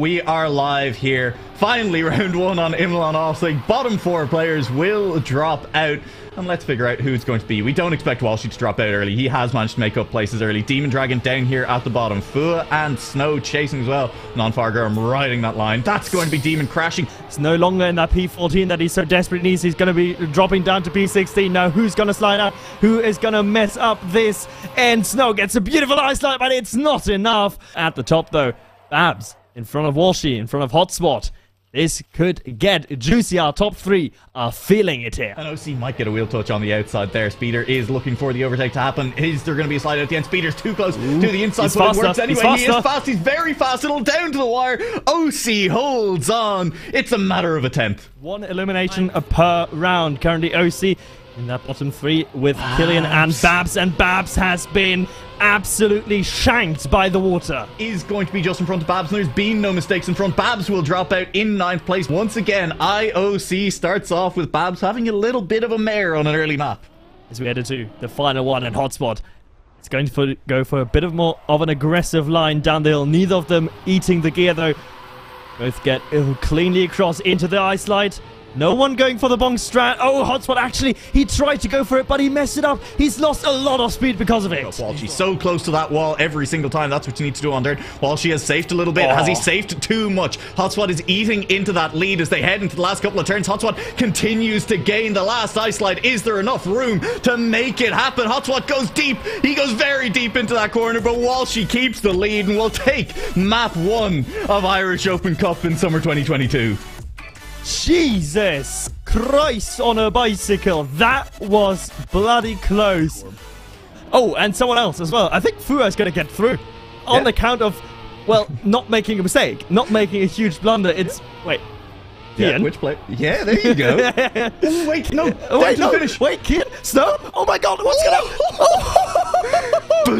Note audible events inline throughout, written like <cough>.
we are live here. Finally, <laughs> round one on Imlon Offsig. Bottom four players will drop out. And let's figure out who it's going to be. We don't expect Walshy to drop out early. He has managed to make up places early. Demon Dragon down here at the bottom. Fua and Snow chasing as well. Non-Fargo riding that line. That's going to be Demon crashing. It's no longer in that P14 that he so desperately needs. He's going to be dropping down to P16. Now, who's going to slide out? Who is going to mess up this? And Snow gets a beautiful ice slide, but it's not enough. At the top, though, Babs in front of Walshy, in front of Hotspot. This could get juicy. Our top three are feeling it here. And OC might get a wheel touch on the outside there. Speeder is looking for the overtake to happen. Is there going to be a slide at the end? Speeder's too close Ooh, to the inside, but faster. it works anyway. He is fast. He's very fast. It'll down to the wire. OC holds on. It's a matter of a tenth. One elimination per round. Currently, OC in that bottom three with Babs. Killian and Babs. And Babs has been absolutely shanked by the water. Is going to be just in front of Babs. There's been no mistakes in front. Babs will drop out in ninth place. Once again, IOC starts off with Babs having a little bit of a mare on an early map. As we head into the final one and hotspot. It's going to go for a bit of more of an aggressive line down the hill. Neither of them eating the gear though. Both get cleanly across into the ice slide. No one going for the bong strat. Oh, Hotspot actually, he tried to go for it, but he messed it up. He's lost a lot of speed because of it. Walshy's so close to that wall every single time, that's what you need to do on there. While she has safed a little bit, has he oh. safed too much? Hotspot is eating into that lead as they head into the last couple of turns. Hotspot continues to gain the last ice slide. Is there enough room to make it happen? Hotspot goes deep. He goes very deep into that corner, but Walshy keeps the lead and will take map one of Irish Open Cup in summer 2022. Jesus Christ on a bicycle. That was bloody close. Oh, and someone else as well. I think Fua is going to get through on yeah. the count of, well, not making a mistake, not making a huge blunder. It's wait. Yeah, which play? Yeah, there you go. oh, <laughs> wait, no. Oh, wait, no. Finish. Wait, Kian, Snow. Oh my God, what's going on? Oh.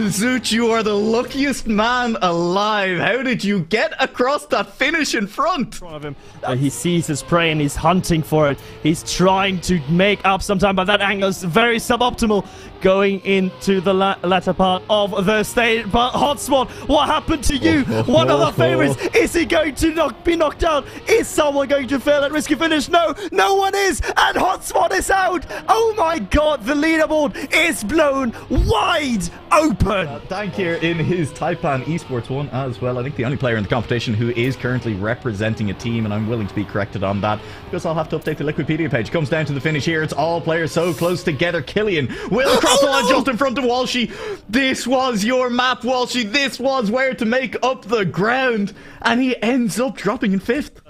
Bazoot, you are the luckiest man alive. How did you get across that finish in front? In front of him. Uh, he sees his prey and he's hunting for it. He's trying to make up some time, but that angle is very suboptimal going into the la latter part of the stage. But Hotspot, what happened to you? <laughs> One of the favorites. Is he going to knock, be knocked out? Is someone going to fail at risky finish? No, no one is. And Hotspot is out. Oh my god, the leaderboard is blown wide open. Uh, Dank here in his Taipan Esports one as well. I think the only player in the competition who is currently representing a team, and I'm willing to be corrected on that because I'll have to update the Liquipedia page. Comes down to the finish here. It's all players so close together. Killian will cross the line just in front of Walshy. This was your map, Walshy. This was where to make up the ground. And he ends up dropping in fifth.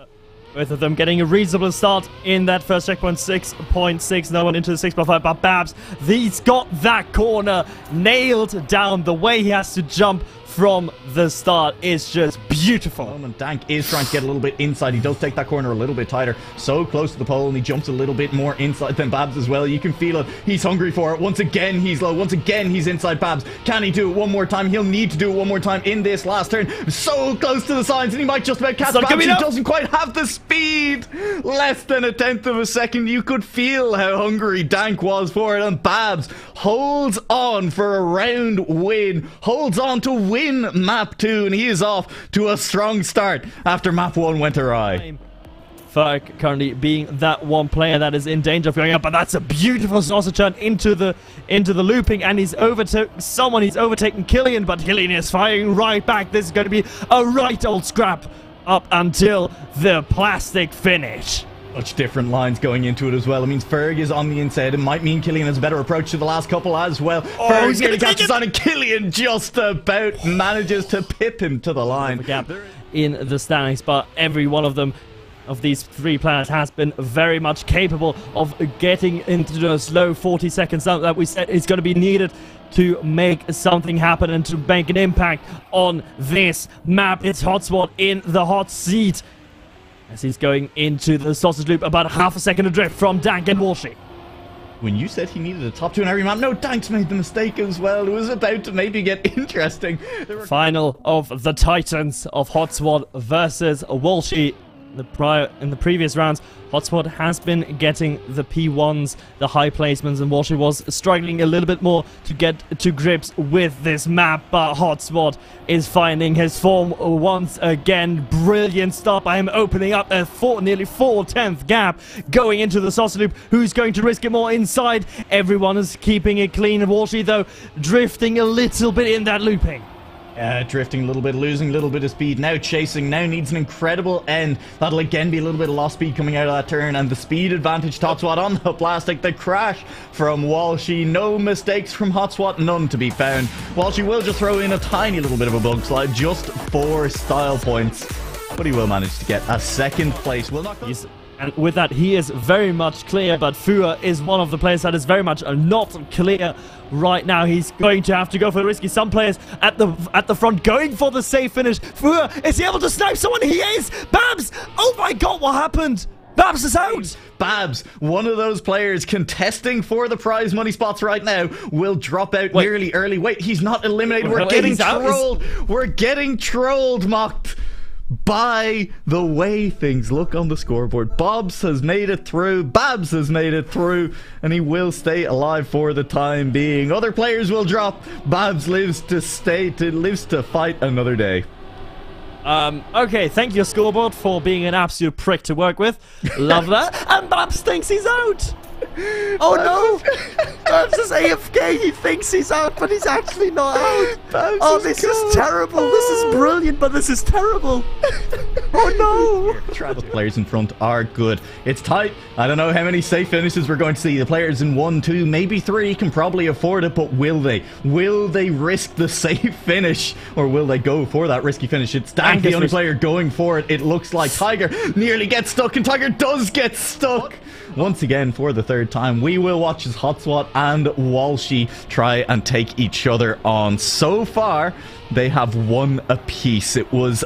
Both of them getting a reasonable start in that first checkpoint, 6.6. No one into the 6.5, but Babs, he's got that corner nailed down. The way he has to jump from the start is just beautiful. Moment Dank is trying to get a little bit inside. He does take that corner a little bit tighter. So close to the pole and he jumps a little bit more inside than Babs as well. You can feel it. He's hungry for it. Once again, he's low. Once again, he's inside Babs. Can he do it one more time? He'll need to do it one more time in this last turn. So close to the signs and he might just about catch Babs. He doesn't quite have the speed. Less than a tenth of a second. You could feel how hungry Dank was for it. And Babs holds on for a round win. Holds on to win win map 2 and he is off to a strong start after map 1 went awry. Ferg currently being that one player that is in danger of going up, but that's a beautiful sausage turn into the into the looping, and he's overtook someone. He's overtaken Killian, but Killian is firing right back. This is going to be a right old scrap up until the plastic finish. Much different lines going into it as well. It means Ferg is on the inside. It might mean Killian has a better approach to the last couple as well. Oh, Ferg's going to catch his on, and Killian just about manages to pip him to the line. Gap in the standings, but every one of them of these three players has been very much capable of getting into those low 40 seconds that we said is going to be needed to make something happen and to make an impact on this map. It's Hotspot in the hot seat as he's going into the sausage loop about half a second adrift from Dank and Walshy. When you said he needed a top two in every map, no, Dank's made the mistake as well. It was about to maybe get <laughs> interesting. Final of the Titans of Hotspot versus Walshy. The prior in the previous rounds, Hotspot has been getting the P1s, the high placements, and Walshy was struggling a little bit more to get to grips with this map. But Hotspot is finding his form once again. Brilliant start by him, opening up a four, nearly four tenth gap, going into the sausage loop. Who's going to risk it more inside? Everyone is keeping it clean. Walshy though drifting a little bit in that looping. Uh, drifting a little bit, losing a little bit of speed. Now chasing, now needs an incredible end. That'll again be a little bit of lost speed coming out of that turn. And the speed advantage Hotswat on the plastic. The crash from Walshy. No mistakes from Hotswat, none to be found. Walshy will just throw in a tiny little bit of a bug slide, just four style points. But he will manage to get a second place. Will not and with that, he is very much clear, but Fua is one of the players that is very much not clear right now. He's going to have to go for the risky. Some players at the at the front going for the safe finish. Fua, is he able to snipe someone? He is! Babs! Oh my god, what happened? Babs is out! Babs, one of those players contesting for the prize money spots right now, will drop out Wait. nearly early. Wait, he's not eliminated. We're getting trolled. We're getting trolled, mocked by the way things look on the scoreboard. Bobs has made it through, Babs has made it through, and he will stay alive for the time being. Other players will drop. Babs lives to stay to lives to fight another day. Um, okay, thank you, scoreboard, for being an absolute prick to work with. Love that. <laughs> And Babs thinks he's out. <laughs> Oh no! Babs is AFK. He thinks he's out, but he's actually not out. Babs oh, oh this is, is terrible. Oh. This is brilliant, but this is terrible. oh no! <laughs> The players in front are good. It's tight. I don't know how many safe finishes we're going to see. The players in one, two, maybe three can probably afford it, but will they? Will they risk the <laughs> safe finish, or will they go for that risky finish? It's Dan, the only player going for it. It looks like Tiger nearly gets stuck, and Tiger does get stuck once again for the third time. We will watch as Hotswat and Walshy try and take each other on. So far, they have one apiece. It was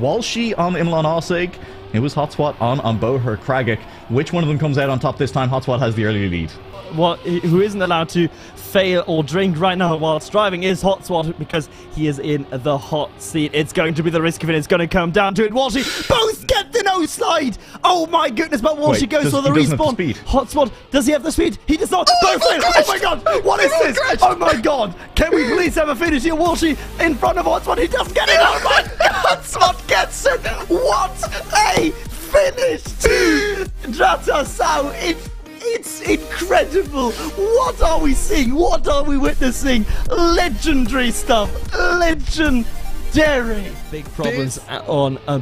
Walshy on Imlan Osig. It was Hotswat on on Boher Kragik. Which one of them comes out on top this time? Hotswat has the early lead. What, who isn't allowed to fail or drink right now whilst driving is Hotswat because he is in the hot seat. It's going to be the risk of it. It's going to come down to it. Walshy both get the no slide. Oh my goodness, but Walshy Wait, goes does, for the respawn. The Hotspot, does he have the speed? He does not. Oh, both fail. Oh my god, <laughs> what is this? Oh my god, can we please have a finish here? Walshy in front of Hotspot. He doesn't get it. Oh my <laughs> god, Hotspot gets it. What a finish to Dratasau. It it's incredible. What are we seeing? What are we witnessing? Legendary stuff. Legendary. Big problems on uh,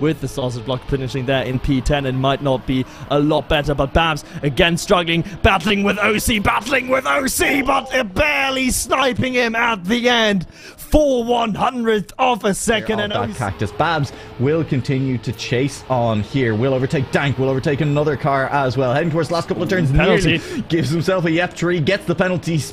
with the sausage block finishing there in P10 it might not be a lot better but Babs again struggling battling with OC battling with OC but barely sniping him at the end. Four one hundredth of a second and that cactus. Babs will continue to chase on here. We'll overtake Dank. We'll overtake another car as well. Heading towards the last couple of turns. Penalty. Gives himself a a F3 gets the penalties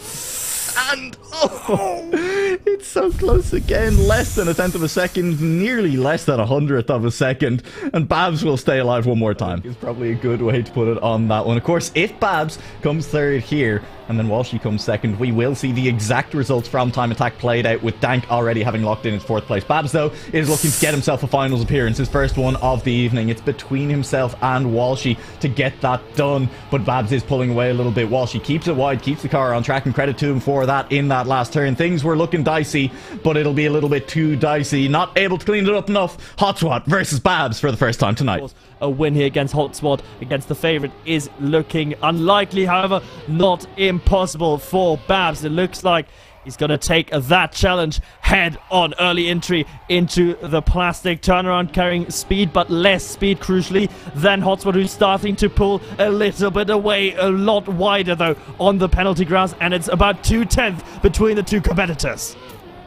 and oh, <laughs> it's so close again. Less than a tenth of a second, nearly less than a hundredth of a second. And Babs will stay alive one more time. It's probably a good way to put it on that one. Of course, if Babs comes third here, and then Walshy comes second, we will see the exact results from Time Attack played out with Dank already having locked in his fourth place. Babs, though, is looking to get himself a finals appearance, his first one of the evening. It's between himself and Walshy to get that done, but Babs is pulling away a little bit. Walshy keeps it wide, keeps the car on track, and credit to him for that in that last turn. Things were looking dicey, but it'll be a little bit too dicey. Not able to clean it up enough. Hotswat versus Babs for the first time tonight a win here against Hotswat against the favourite is looking unlikely. However, not impossible for Babs. It looks like He's going to take that challenge head on. Early entry into the plastic turnaround, carrying speed, but less speed, crucially, than Hotswat, who's starting to pull a little bit away, a lot wider, though, on the penalty grounds, and it's about two tenths between the two competitors.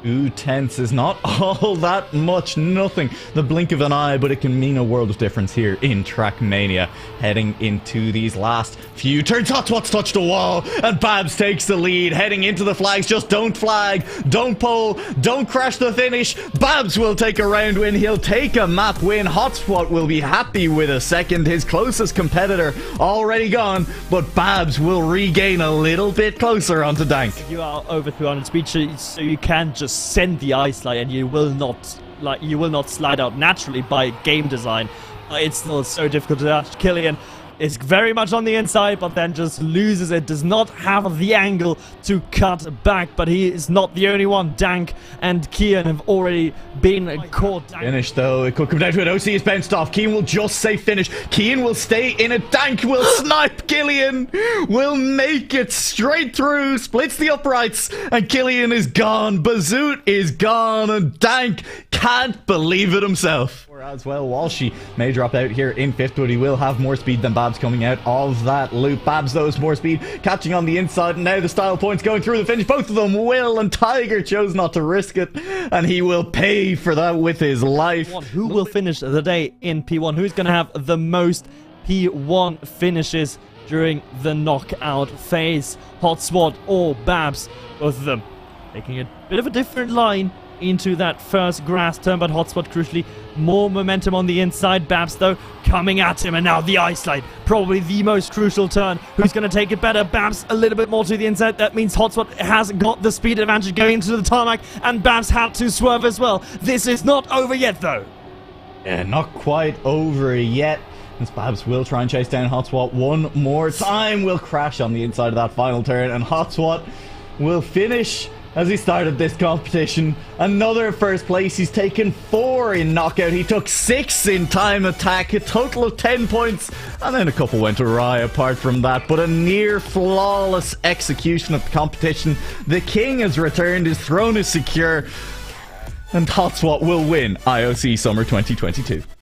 Ooh, tense is not <laughs> all that much, nothing. The blink of an eye, but it can mean a world of difference here in Trackmania. Heading into these last few turns, Hotswat's touched a wall, and Babs takes the lead. Heading into the flags, just don't flag, don't pull, don't crash the finish. Babs will take a round win, he'll take a map win. Hotspot will be happy with a second. His closest competitor already gone, but Babs will regain a little bit closer onto Dank. You are over 300 speed, so you can just send the ice slide and you will not like you will not slide out naturally by game design. Uh, it's still so difficult to dodge. Killian is very much on the inside, but then just loses it. Does not have the angle to cut back, but he is not the only one. Dank and Kian have already been caught. Finish though, it could come down to it. OC is bounced off. Kian will just say finish. Kian will stay in it. Dank will <gasps> snipe. Killian will make it straight through, splits the uprights, and Killian is gone. Bazoot is gone, and Dank can't believe it himself. As well, Walshy may drop out here in fifth, but he will have more speed than Babs coming out of that loop. Babs, though, more speed, catching on the inside, and now the style points going through the finish. Both of them, Will and Tiger, chose not to risk it, and he will pay for that with his life. Who will finish the day in P1? Who's going to have the most P1 finishes during the knockout phase? Hot Hotswat or Babs? Both of them taking a bit of a different line into that first grass turn, but Hotspot crucially more momentum on the inside. Babs, though, coming at him, and now the ice slide. Probably the most crucial turn. Who's going to take it better? Babs a little bit more to the inside. That means Hotspot has got the speed advantage going into the tarmac, and Babs had to swerve as well. This is not over yet, though. Yeah, not quite over yet. As Babs will try and chase down Hotswat one more time. Will crash on the inside of that final turn, and Hotswat will finish as he started this competition. Another first place. He's taken four in knockout. He took six in time attack, a total of 10 points, and then a couple went awry apart from that. But a near flawless execution of the competition. The king has returned, his throne is secure, and Hotswat will win IOC Summer 2022.